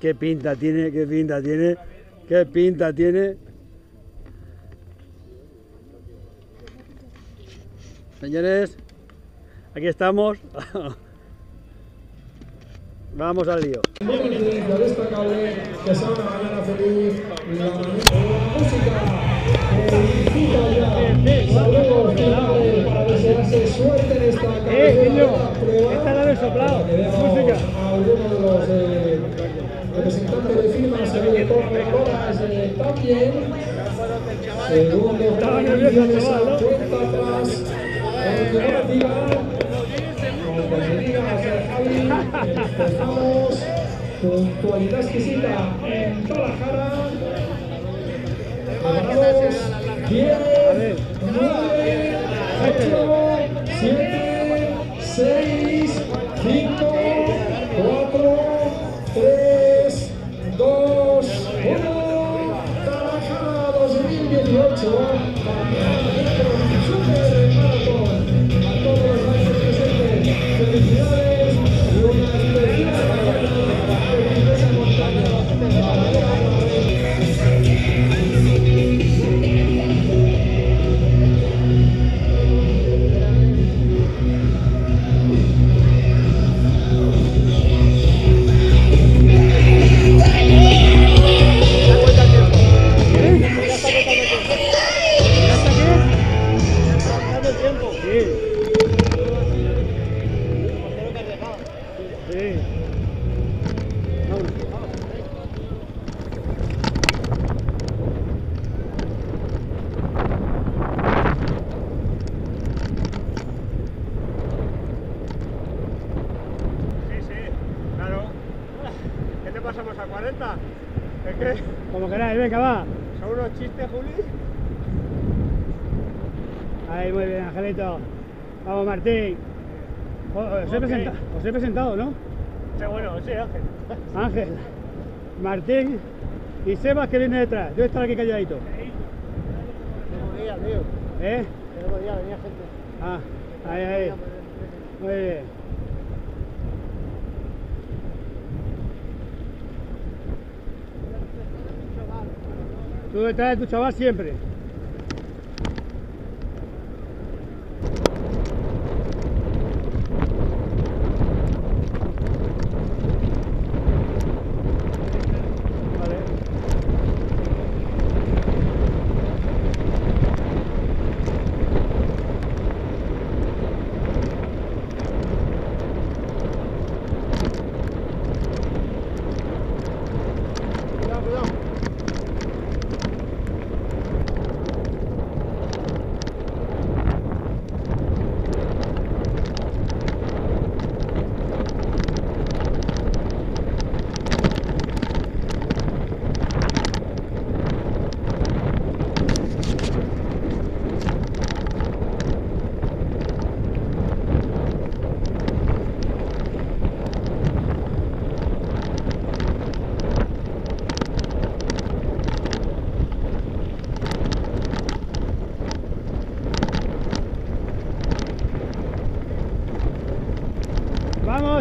Qué pinta tiene, qué pinta tiene, qué pinta tiene. Señores, aquí estamos. Vamos al lío. Prueba. esta la soplado, música. a alguno de los eh, representantes de firmas, se ve Torre eh, también. Esa chaval, ¿no? cuenta atrás. Cooperativa. Como se diga, Javi, empezamos. Puntualidad exquisita en Guadalajara. Preparados. 10, 9, 8, chistes, Juli? Ahí, muy bien, Angelito. Vamos, Martín. Os he, os presentado, ¿no? Sí, bueno, sí, Ángel. Ángel, Martín y Sebas que viene detrás. Yo estar aquí calladito. Tengo día, tío. ¿Eh? Tengo día, venía gente. Ah, ahí, ahí. Muy bien. Tú detrás de tu chaval siempre.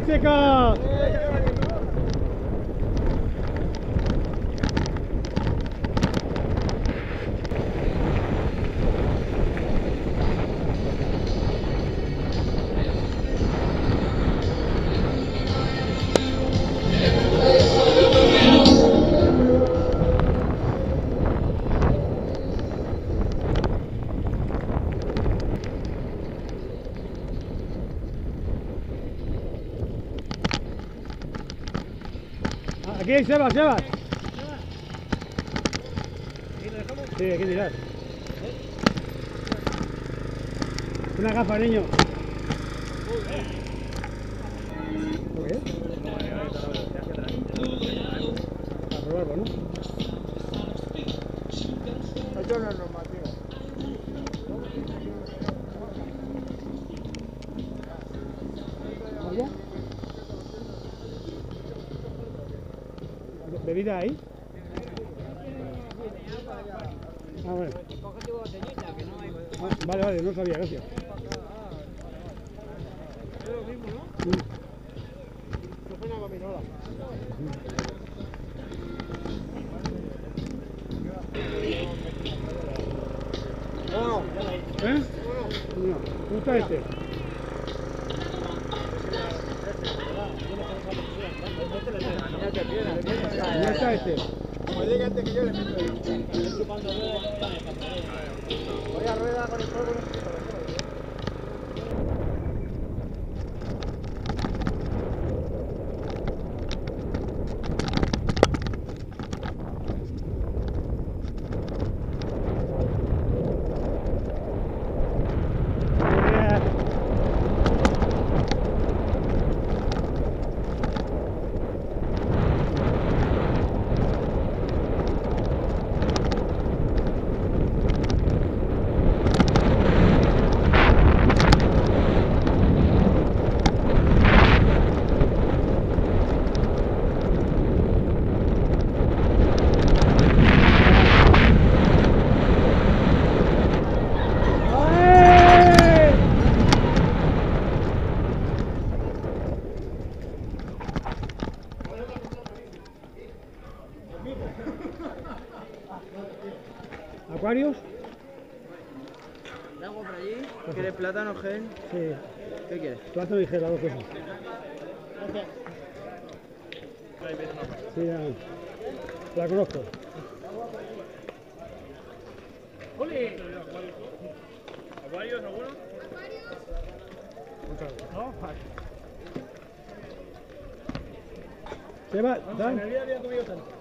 ¡Vamos, chicos! Aquí, Sebas, Sebas. Sí, aquí. Una gafa, niño. ¿Por qué? A probarlo, ¿no? ¿Bebida ahí? Ah, bueno. Ah, vale, vale, no sabía, gracias. ¿Eh? No, ¿cómo está este? ¿Cómo está este? Como llegue antes que yo le meto ahí. Voy a rueda con el fuego. ¿Acuarios? ¿Le hago por allí? ¿Quieres plátano, gen? Sí, ¿Qué quieres? plátano y gel, las dos cosas. Sí, ya. La conozco. ¿Acuarios alguno? No, ¿Qué va? en Dan? el día había comido tanto.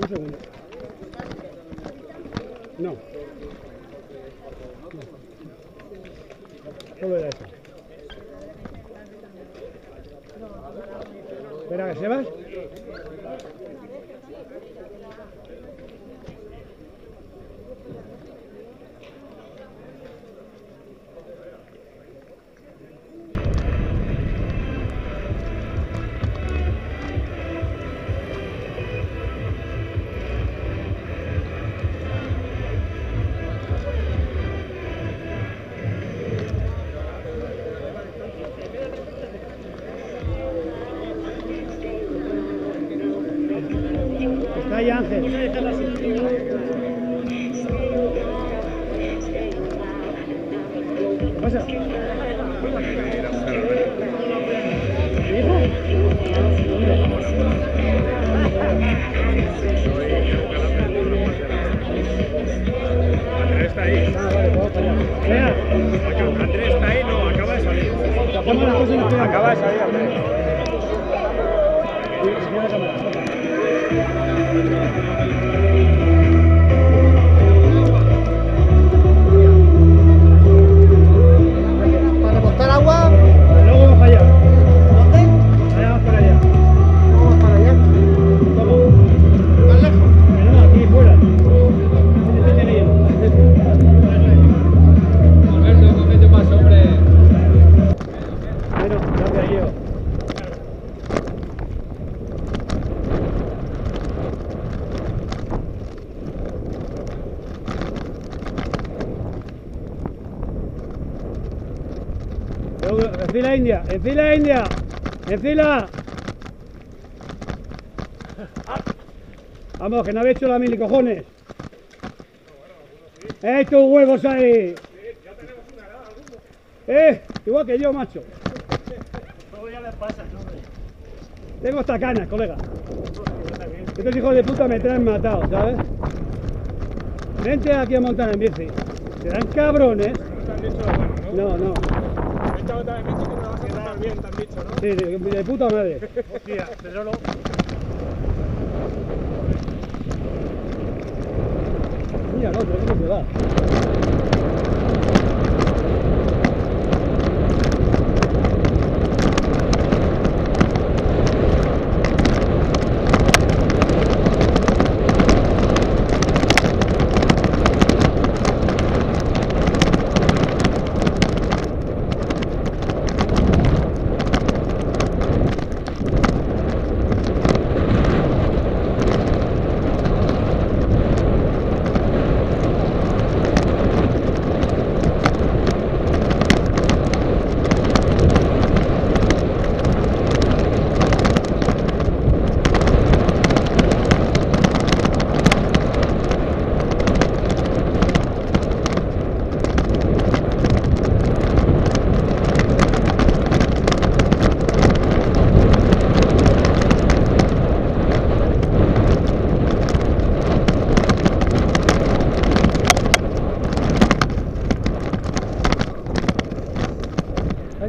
Un segundo. No. Solo era eso. Espera, ahí Ángel. ¿Qué pasa? Está ahí. Ah, vale, vamos para allá. Vea, Andrés está ahí, no, acaba de salir. Acaba de salir Andrés. Sí, sí, fila india, en fila india, en fila. Vamos, que no habéis hecho la mili cojones. ¡Eh, tus huevos ahí! ¡Eh! Igual que yo, macho. Ya le pasa, hombre. Tengo hasta canas, colega. Estos hijos de puta me traen matado, ¿sabes? Vente aquí a montar en bici. Dan cabrones. No, no. Esta otra vez bici que te han dicho, ¿no? Sí, de, de puta madre. Hostia, Pedrolo. Mira, no, pero cómo se va.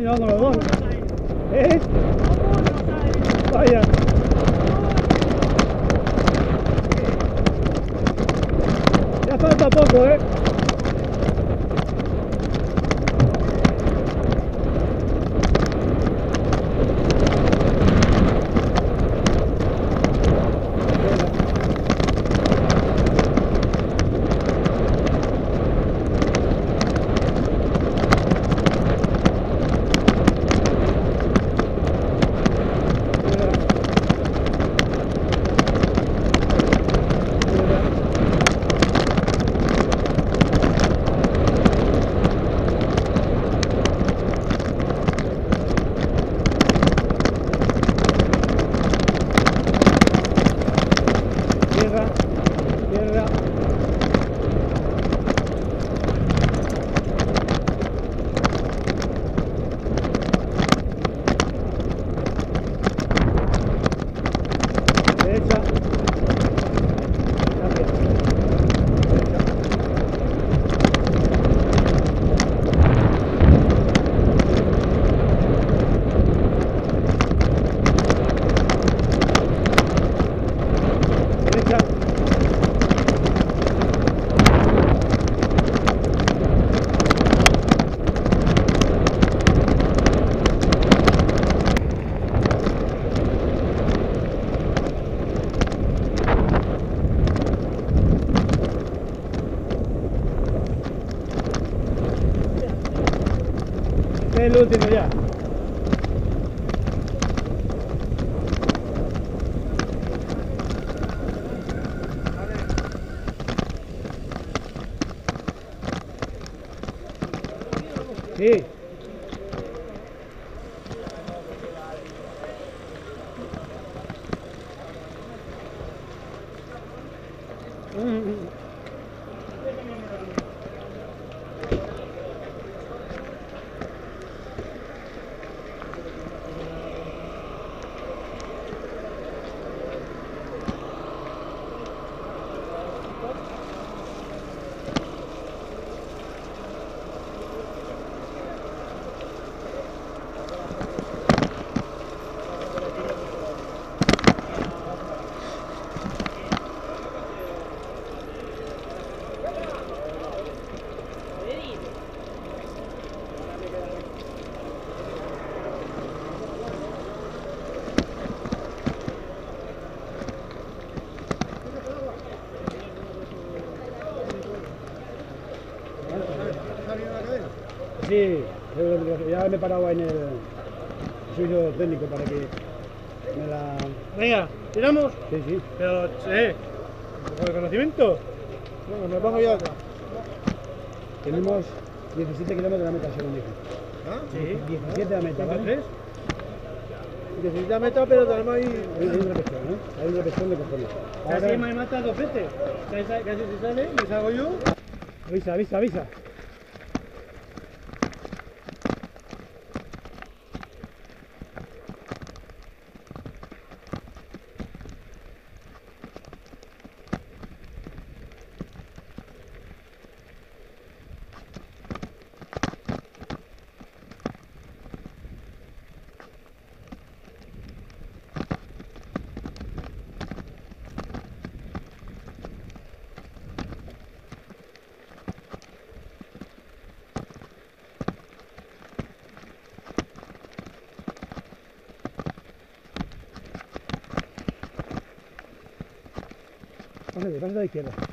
llevando los dos. ¿Eh? Vaya. Ya falta poco, ¿eh? Sí. Sí, ya me he parado en el suyo técnico para que me la... Venga, tiramos. Sí, sí. Pero, eh, con el conocimiento. Bueno, me pongo yo atrás. Tenemos 17 kilómetros de la meta, según dijo. ¿Ah? Sí. 17 de la meta, ¿vale? tres? Necesita meta, pero tenemos ahí. Hay hay un repechón, ¿eh? Hay un repechón de cojones. Casi Ahora, me mata dos veces. Casi, casi se sale, me salgo yo. avisa, avisa, avisa. Pásate, pásate a la izquierda.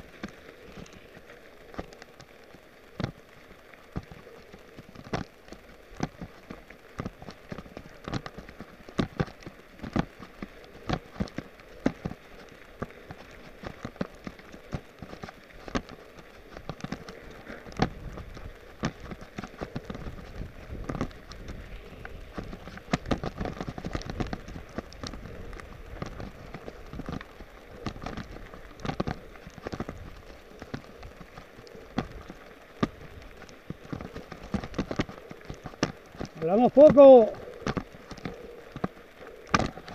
Hablamos poco.